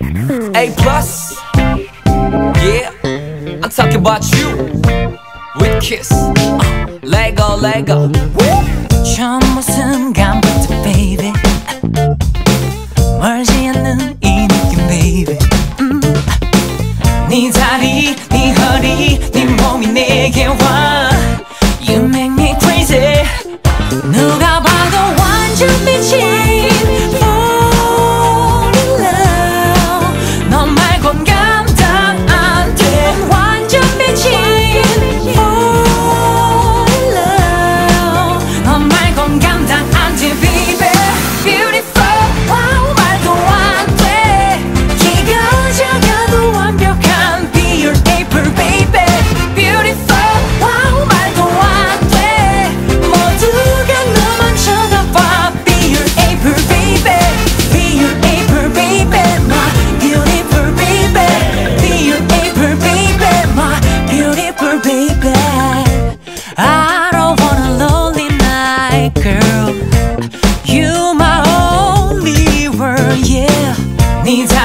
A plus, yeah, I'm talking about you with KIXS. Uh, Lego, Lego. 처음 무슨 baby. 멀지 않는 이 느낌, baby. 음. 네 다리, 허리, 네 몸이 내게 와.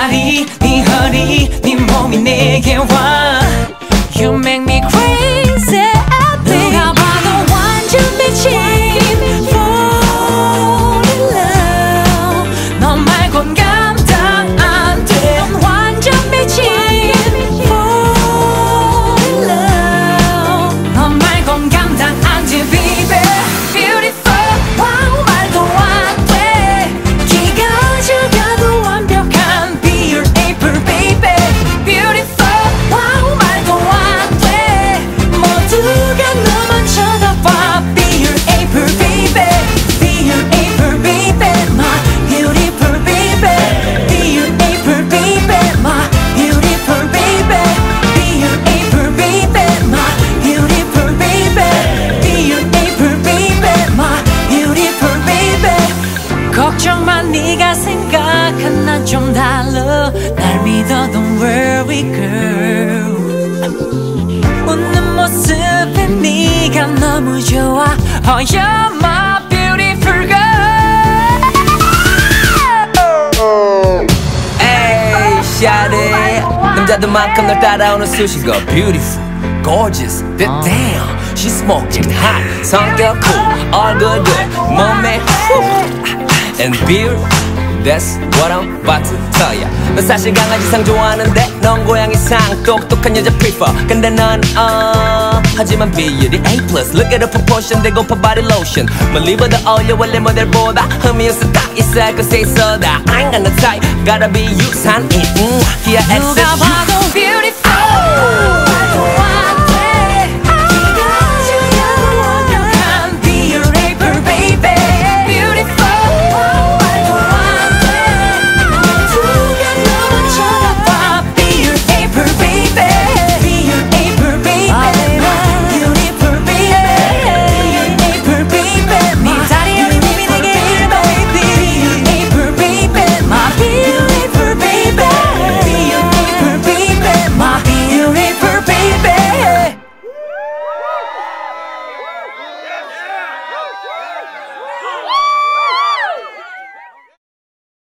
다리 네 허리 네 몸이 내게 와 You make me crazy 걱정 마 네가 생각한 난 좀 달라 날 믿어 don't worry girl 웃는 모습에 네가 너무 좋아 Oh you're my beautiful girl Ay, shawty. 남자들만큼 널 따라오는 수식어. Beautiful, gorgeous, the damn. She's smoking hot. 성격 cool, all good, good. 몸매 whew. And beer. That's what I'm about to tell ya. 넌 사실 강아지상 좋아하는데 넌 고양이상 똑똑한 여자 prefer. 근데 넌 어. 하지만 비율이 A plus. Look at the proportion. 대고파 body lotion. 멀리보다 어울려 원래 모델보다 흠이 없어 딱 있어야 그 say soda. I ain't got no type. Gotta be you 산이. 음. Here 누가 access you. 봐도 beautiful 말도 안